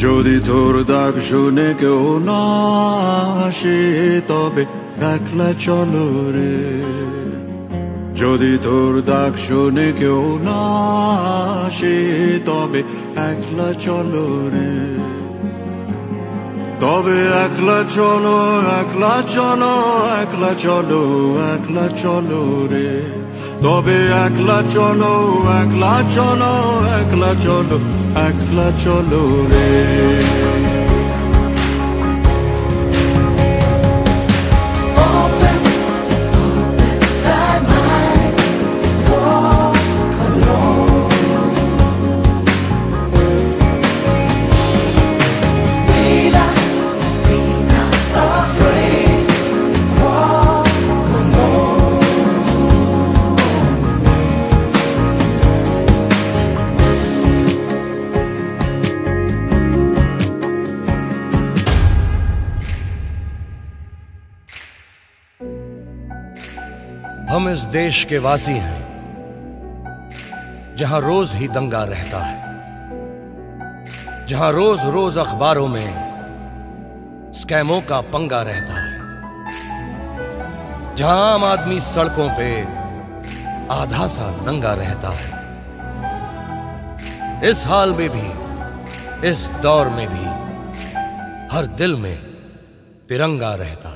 যদি তোর ডাক শুনে কেউ না আসে, তবে একলা চলো রে। যদি তোর ডাক শুনে কেউ না আসে, তবে একলা চলো রে। তবে একলা চলো একলা চলো একলা চলো একলা চলো রে। তবে একলা চলো একলা চলো একলা চলো একলা চলো রে। हम इस देश के वासी हैं, जहाँ रोज ही दंगा रहता है, जहाँ रोज रोज अखबारों में स्कैमों का पंगा रहता है, जहाँ आम आदमी सड़कों पे आधा सा नंगा रहता है। इस हाल में भी, इस दौर में भी, हर दिल में तिरंगा रहता